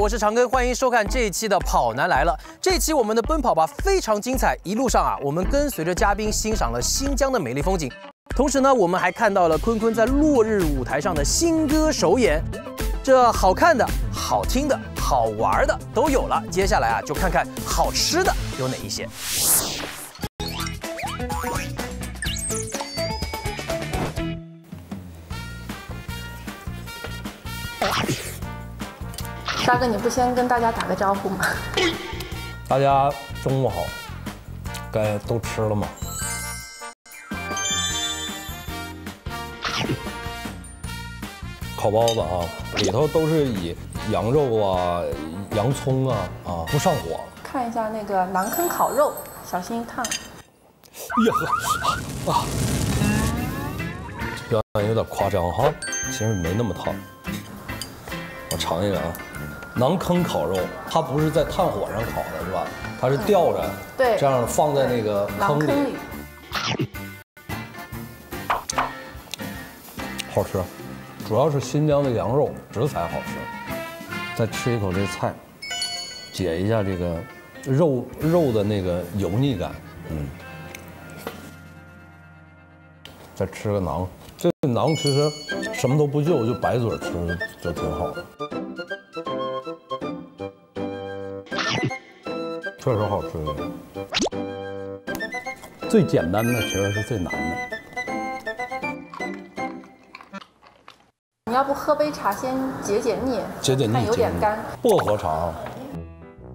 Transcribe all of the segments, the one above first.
我是长庚，欢迎收看这一期的《跑男来了》。这期我们的奔跑吧非常精彩，一路上啊，我们跟随着嘉宾欣赏了新疆的美丽风景，同时呢，我们还看到了坤坤在落日舞台上的新歌首演。这好看的、好听的、好玩的都有了，接下来啊，就看看好吃的有哪一些。大哥，你不先跟大家打个招呼吗？大家中午好，该都吃了吗？烤包子啊，里头都是以羊肉啊、洋葱啊啊不上火。看一下那个馕坑烤肉，小心烫。哎呀呵啊，表演有点夸张哈，其实没那么烫。我尝一个啊，馕坑烤肉，它不是在炭火上烤的，是吧？它是吊着，对这样放在那个坑里里，，好吃。主要是新疆的羊肉食材好吃。再吃一口这菜，解一下这个肉肉的那个油腻感。嗯。再吃个馕，这个馕其实什么都不就，就白嘴吃就挺好的。确实好吃。最简单的其实是最难的。你要不喝杯茶先解解腻？解解腻，看有点干，薄荷茶啊，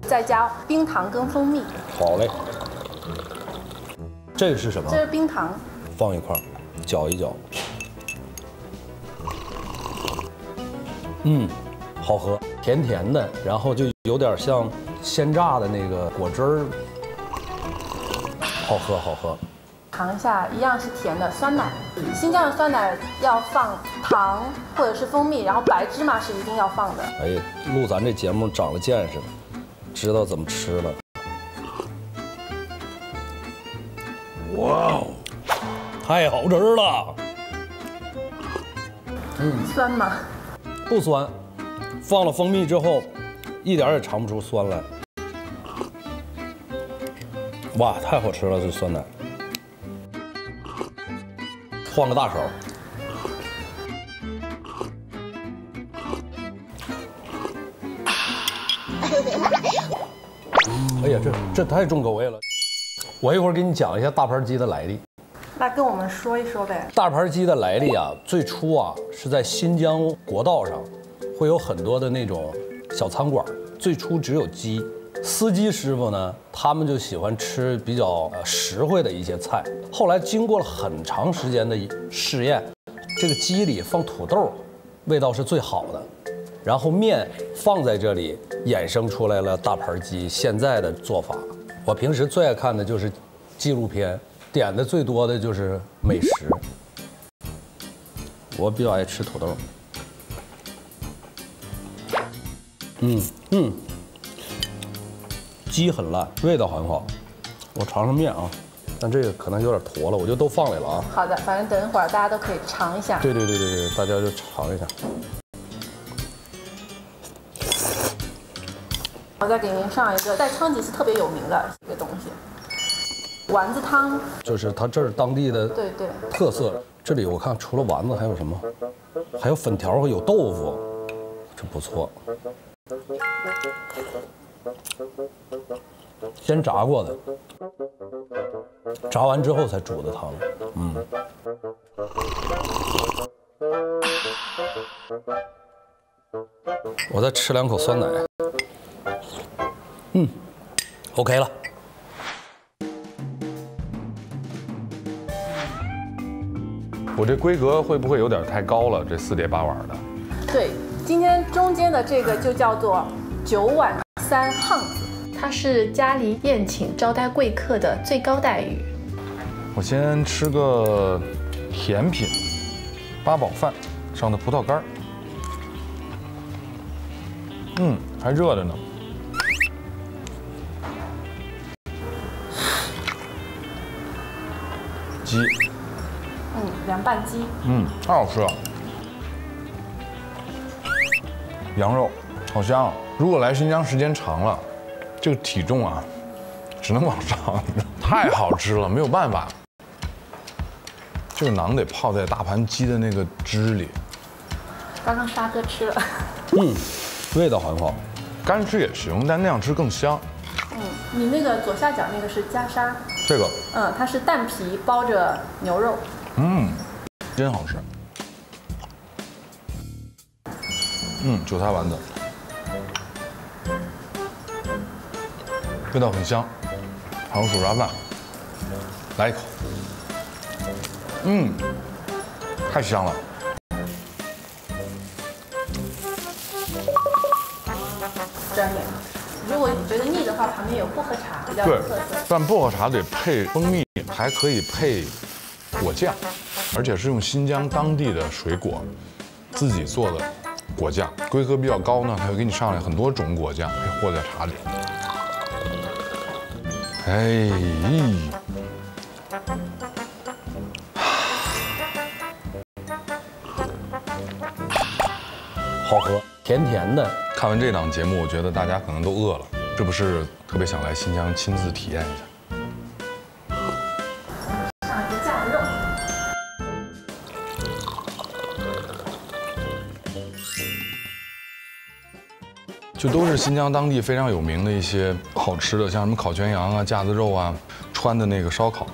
再加冰糖跟蜂蜜，好嘞。这个是什么这？是冰糖，放一块，搅一搅。嗯，好喝，甜甜的，然后就有点像鲜榨的那个果汁儿，好喝好喝。尝一下，一样是甜的酸奶。新疆的酸奶要放糖或者是蜂蜜，然后白芝麻是一定要放的。哎呀，录咱这节目长了见识了，知道怎么吃了。哇哦，太好吃了！嗯酸吗？不酸，放了蜂蜜之后，一点儿也尝不出酸来。哇，太好吃了这酸奶！换个大勺。哎呀，这这太重口味了！我一会儿给你讲一下大盘鸡的来历。那跟我们说一说呗。大盘鸡的来历啊，最初啊是在新疆国道上，会有很多的那种小餐馆，最初只有鸡。司机师傅呢，他们就喜欢吃比较实惠的一些菜。后来经过了很长时间的试验，这个鸡里放土豆，味道是最好的。然后面放在这里，衍生出来了大盘鸡现在的做法。我平时最爱看的就是纪录片，点的最多的就是美食。我比较爱吃土豆。嗯嗯，鸡很烂，味道很好。我尝尝面啊，但这个可能有点坨了，我就都放里了啊。好的，反正等一会儿大家都可以尝一下。对对对对对，大家就尝一下。我再给您上一个，在昌吉是特别有名的一个东西，丸子汤。就是它这儿当地的对对，特色。这里我看除了丸子还有什么？还有粉条和有豆腐，这不错。先炸过的，炸完之后才煮的汤。嗯。我再吃两口酸奶。嗯，OK 了。我这规格会不会有点太高了？这四碟八碗的，对，今天中间的这个就叫做九碗三夯子，它是家里宴请招待贵客的最高待遇。我先吃个甜品，八宝饭上的葡萄干儿，嗯，还热着呢。鸡，嗯，凉拌鸡，嗯，太好吃了。羊肉，好香！如果来新疆时间长了，这个体重啊，只能往上，太好吃了，没有办法。这个馕得泡在大盘鸡的那个汁里，刚刚沙哥吃了，嗯，味道很好。干吃也行，但那样吃更香。嗯，你那个左下角那个是袈裟，这个，嗯，它是蛋皮包着牛肉，嗯，真好吃。嗯，韭菜丸子，味道很香，还有手抓饭，来一口。嗯，太香了。沾点。如果你觉得腻的话，旁边有薄荷茶，比较有特色。，但薄荷茶得配蜂蜜，还可以配果酱，而且是用新疆当地的水果自己做的果酱，规格比较高呢，它会给你上来很多种果酱，可以和在茶里。哎，好喝，甜甜的。看完这档节目，我觉得大家可能都饿了，是不是特别想来新疆亲自体验一下？就都是新疆当地非常有名的一些好吃的，像什么烤全羊啊、架子肉啊、川的那个烧烤，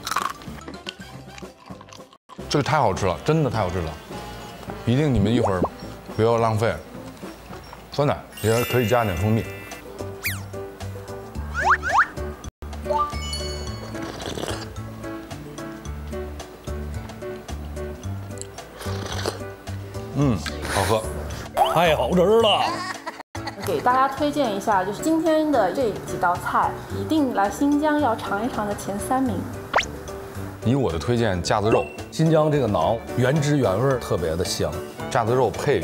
这个太好吃了，真的太好吃了，一定你们一会儿不要浪费。酸奶也可以加点蜂蜜。嗯，好喝。太好吃了！给大家推荐一下，就是今天的这几道菜，一定来新疆要尝一尝的前三名。以我的推荐，架子肉，新疆这个馕原汁原味儿，特别的香。架子肉配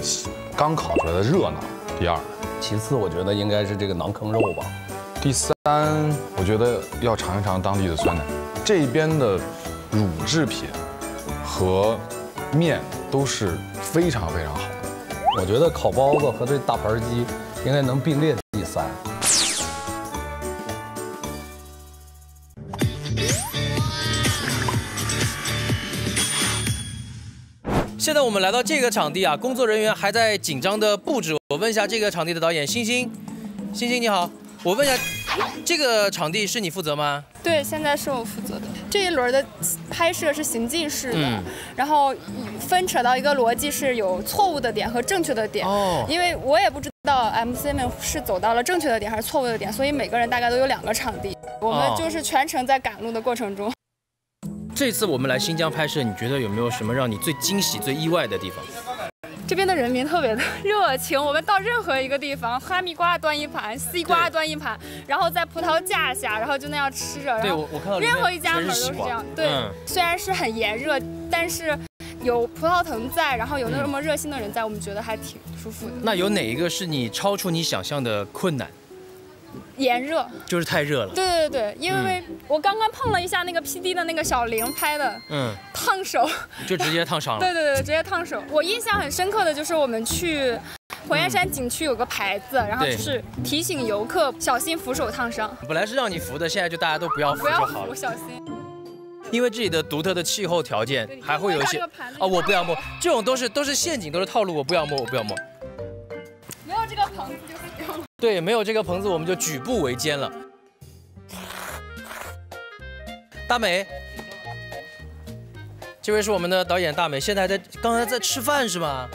刚烤出来的热馕。第二，其次，我觉得应该是这个馕坑肉吧。第三，我觉得要尝一尝当地的酸奶，这边的乳制品和面都是非常非常好的。我觉得烤包子和这大盘鸡应该能并列第三。现在我们来到这个场地啊，工作人员还在紧张的布置。我问一下这个场地的导演星星，星星你好，我问一下，这个场地是你负责吗？对，现在是我负责的。这一轮的拍摄是行进式的，嗯然后分扯到一个逻辑是有错误的点和正确的点。哦因为我也不知道 MC 们是走到了正确的点还是错误的点，所以每个人大概都有两个场地。我们哦就是全程在赶路的过程中。这次我们来新疆拍摄，你觉得有没有什么让你最惊喜、最意外的地方？这边的人民特别的热情，我们到任何一个地方，哈密瓜端一盘，西瓜端一盘，然后在葡萄架下，然后就那样吃着。对然后我我看到任何一家门都是这样。对，嗯虽然是很炎热，但是有葡萄藤在，然后有那么热心的人在，我们觉得还挺舒服的。那有哪一个是你超出你想象的困难？炎热，就是太热了。对对对，因为我刚刚碰了一下那个 PD 的那个小玲拍的，嗯，烫手。就直接烫伤了。对对对，直接烫手。我印象很深刻的就是我们去火焰山景区有个牌子，然后就是提醒游客小心扶手烫伤，本来是让你扶的，现在就大家都不要扶就好了。扶，小心。因为这里的独特的气候条件还会有一些哦，我不要摸，这种都是都是陷阱，都是套路，我不要摸，我不要摸。对，没有这个棚子，我们就举步维艰了。大美，这位是我们的导演大美，现在还在刚才在吃饭是吗？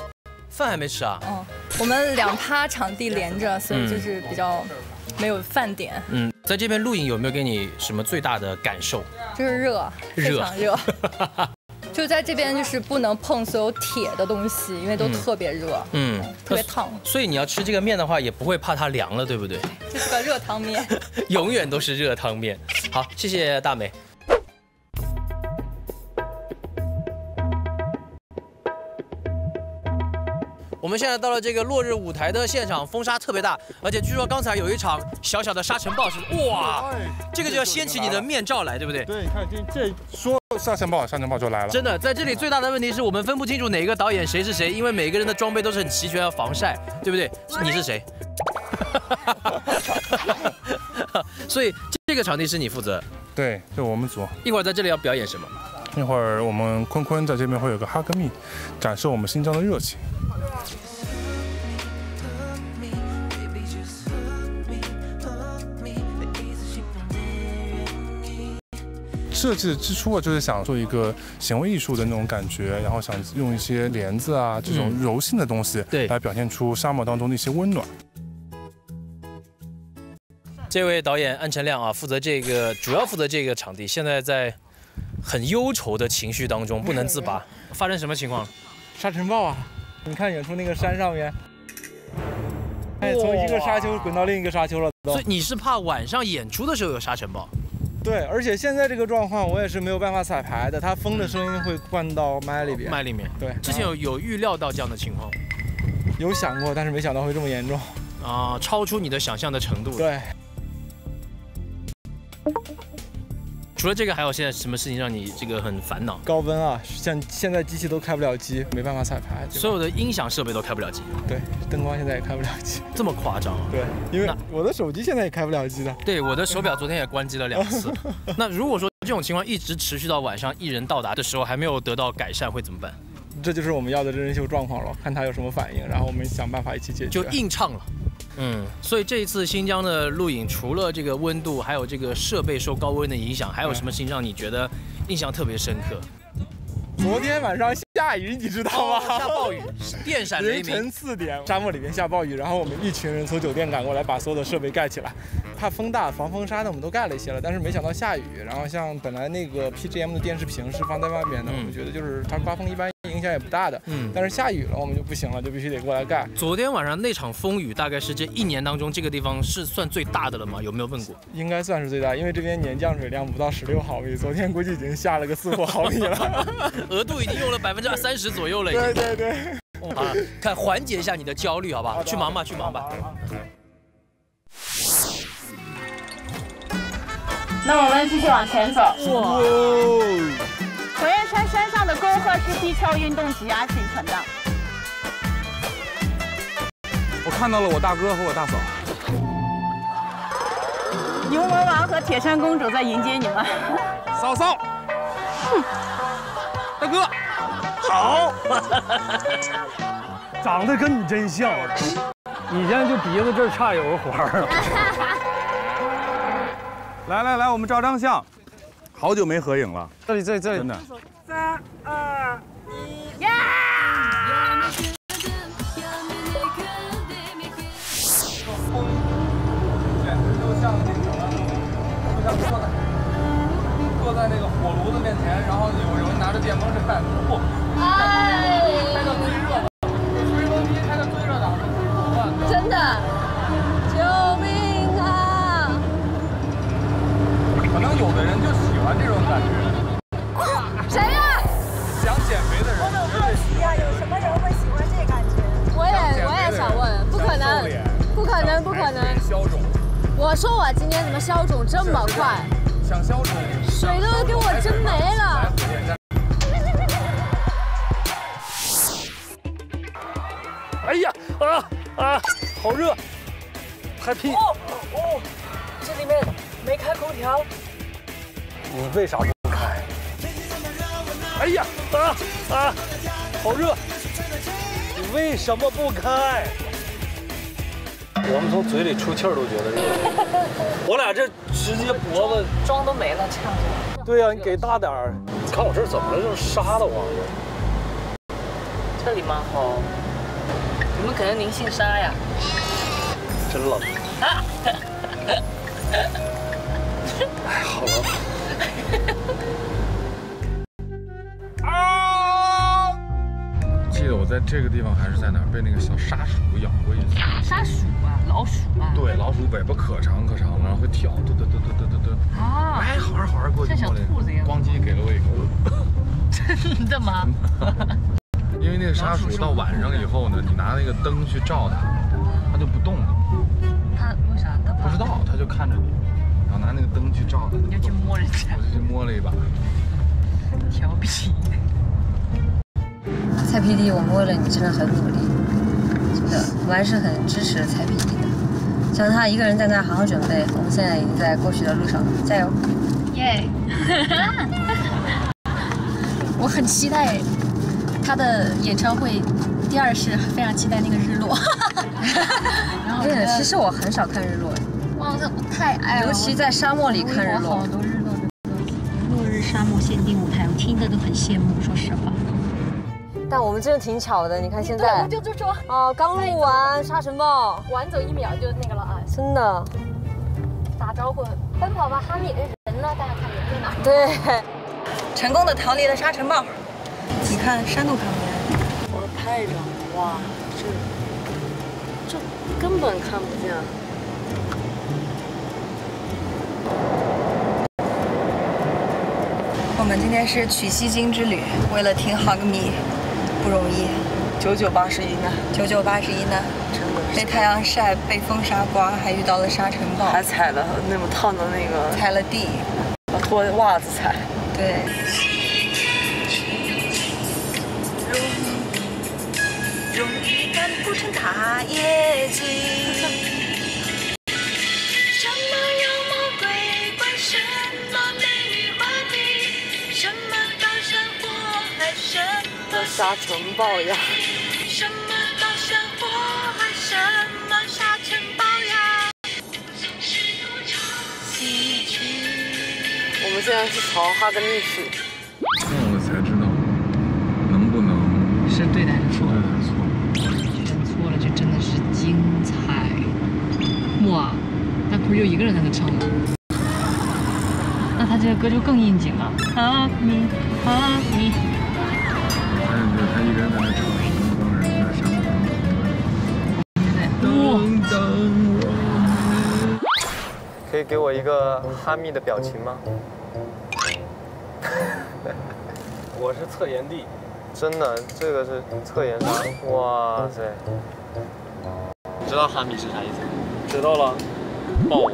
饭还没吃啊？嗯，我们两趴场地连着，所以就是比较没有饭点，嗯，在这边录影有没有给你什么最大的感受？就是热，非热常热。就在这边就是不能碰所有铁的东西，因为都特别热，嗯，特别烫。所以你要吃这个面的话，也不会怕它凉了，对不对？这是个热汤面。永远都是热汤面。好，谢谢大美。我们现在到了这个落日舞台的现场，风沙特别大，而且据说刚才有一场小小的沙尘暴，是哇，这个就要掀起你的面罩来，对不对？对，你看这这说沙尘暴，沙尘暴就来了。真的，在这里最大的问题是我们分不清楚哪个导演谁是谁，因为每个人的装备都是很齐全，要防晒，对不对？你是谁？所以这个场地是你负责，对，就我们组。一会儿在这里要表演什么？一会儿我们坤坤在这边会有个哈根蜜，展示我们新疆的热情。设计之初啊，就是想做一个行为艺术的那种感觉，然后想用一些帘子啊这种柔性的东西，对，来表现出沙漠当中的一些温暖。这位导演安成亮啊，负责这个，主要负责这个场地，现在在很忧愁的情绪当中不能自拔。发生什么情况？沙尘暴啊！你看远处那个山上面，哎，从一个沙丘滚到另一个沙丘了。所以你是怕晚上演出的时候有沙尘暴？对，而且现在这个状况，我也是没有办法彩排的，它风的声音会灌到麦里边。麦里面。对。之前有有预料到这样的情况？有想过，但是没想到会这么严重。啊，超出你的想象的程度。对。除了这个，还有现在什么事情让你这个很烦恼？高温啊，像现在机器都开不了机，没办法彩排。所有的音响设备都开不了机。对，灯光现在也开不了机。这么夸张？对，因为我的手机现在也开不了机的。对，我的手表昨天也关机了两次。那如果说这种情况一直持续到晚上艺人到达的时候还没有得到改善，会怎么办？这就是我们要的真人秀状况了，看他有什么反应，然后我们想办法一起解决。就硬唱了。嗯，所以这一次新疆的录影，除了这个温度，还有这个设备受高温的影响，还有什么事情让你觉得印象特别深刻？昨天晚上下雨，你知道吗？下暴雨，电闪雷鸣。凌晨四点，沙漠里面下暴雨，然后我们一群人从酒店赶过来，把所有的设备盖起来。怕风大，防风沙的我们都盖了一些了，但是没想到下雨。然后像本来那个 PGM 的电视屏是放在外面的，我们觉得就是它刮风一般影响也不大的。嗯。但是下雨了，我们就不行了，就必须得过来盖。昨天晚上那场风雨大概是这一年当中这个地方是算最大的了吗？有没有问过？应该算是最大，因为这边年降水量不到十六毫米，昨天估计已经下了个四五毫米了，额度已经用了百分之二三十左右了。对对对。啊，看缓解一下你的焦虑，好不好？去忙吧，去忙吧。那我们继续往前走。哇！山山上的沟壑是地壳运动挤压形成的。我看到了我大哥和我大嫂。牛魔王和铁扇公主在迎接你们。嫂嫂。大哥。好。长得跟你真像。你现在就鼻子这儿差有个环儿。来来来，我们照张相，好久没合影了。这里这里这里，真的。三二一，呀！简直就像那个，就像坐在坐在那个火炉子面前，然后有人拿着电风扇，不，开哦哦，这里面。没开空调，你为啥不开？哎呀啊啊，好热！你为什么不开？我们从嘴里出气儿都觉得热。我俩这直接脖子妆都没了，这样子。对呀，你给大点儿。你看我这怎么了？就是沙的慌的。这里吗？哦。怎么可能您姓沙呀？真冷。哎，好了。啊！记得我在这个地方还是在哪儿被那个小沙鼠咬过一次。沙鼠啊，老鼠啊。对，老鼠尾巴可长可长了，然后会跳，嘟嘟嘟嘟嘟嘟嘟。啊！哎，好玩好玩，过去像小兔子一样。咣叽给了我一口。真的吗？因为那个沙鼠到晚上以后呢，你拿那个灯去照它，它就不动了。就看着你。然后拿那个灯去照他，你就去摸人家，我就去摸了一把，调皮。蔡 PD，我摸了你真的很努力，真的，我还是很支持蔡 PD 的。让他一个人在那好好准备。我们现在已经在过去的路上了，加油！耶！我很期待他的演唱会。第二是非常期待那个日落。对的，其实我很少看日落。太爱了！尤其在沙漠里看日落。好多日落日沙漠限定舞台，我听的都很羡慕，说实话。但我们真的挺巧的，你看现在。就就说哦，刚录完沙尘暴，晚走一秒就那个了啊！真的。打招呼，奔跑吧哈密！哎，人呢？大家看人在哪？对，成功的逃离了沙尘暴。你看山路旁边，哇，太热了！哇，这这根本看不见。我们今天是取西经之旅，为了听 Hug Me，不容易，九九八十一难，九九八十一难，真的被太阳晒，被风沙刮，还遇到了沙尘暴，还踩了那么烫的那个，踩了地，脱袜子踩，对。容易干不成大业绩。沙尘暴呀！什么高山火海，什么沙尘暴呀我们现在是朝哈的密去。错了才知道能不能是对的还是错？对的？选错了就真的是精彩。哇，那不是就一个人在那唱吗？那他这个歌就更应景了。哈密，哈密。他一个人在那唱，一帮人在沙漠上等等我。可以给我一个哈密的表情吗？我是测盐帝，真的，这个是测盐啥？哇塞！知道哈密是啥意思？知道了，抱我。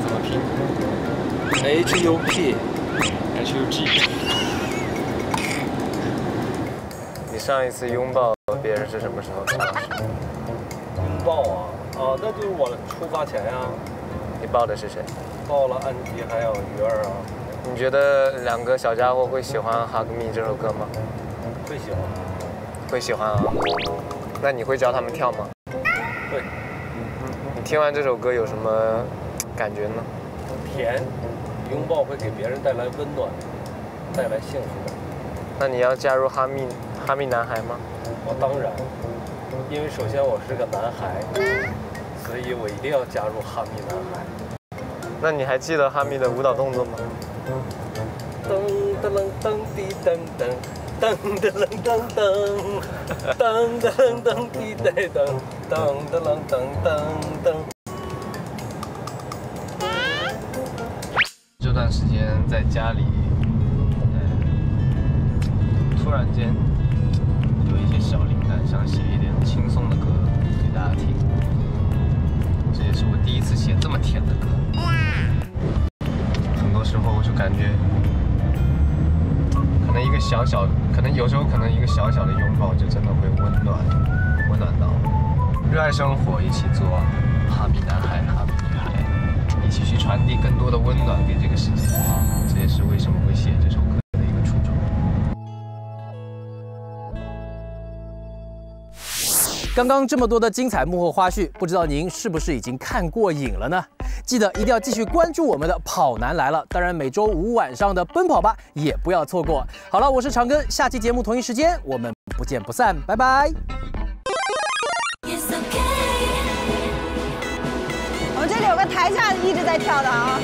怎么拼？H U P H U G。你上一次拥抱别人是什么时候？拥抱啊啊，那就是我出发前呀。你抱的是谁？抱了安吉还有鱼儿啊。你觉得两个小家伙会喜欢《Hug Me》这首歌吗？会喜欢。会喜欢啊。那你会教他们跳吗？会。你听完这首歌有什么感觉呢？甜，拥抱会给别人带来温暖，带来幸福感。那你要加入哈密？哈密男孩吗？我当然，因为首先我是个男孩，所以我一定要加入哈密男孩。那你还记得哈密的舞蹈动作吗？噔噔噔噔滴噔噔，噔噔噔噔噔，噔噔噔滴噔噔，噔噔噔噔噔。这段时间在家里，突然间。轻松的歌给大家听。这也是我第一次写这么甜的歌。很多时候我就感觉，可能一个小小，可能有时候可能一个小小的拥抱，就真的会温暖，温暖到。热爱生活，一起做哈密男孩、哈密女孩，一起去传递更多的温暖给这个世界。这也是为什么会写这首刚刚这么多的精彩幕后花絮，不知道您是不是已经看过瘾了呢？记得一定要继续关注我们的《跑男来了》，当然每周五晚上的《奔跑吧》也不要错过。好了，我是长庚，下期节目同一时间我们不见不散，拜拜。我们这里有个台下一直在跳的啊。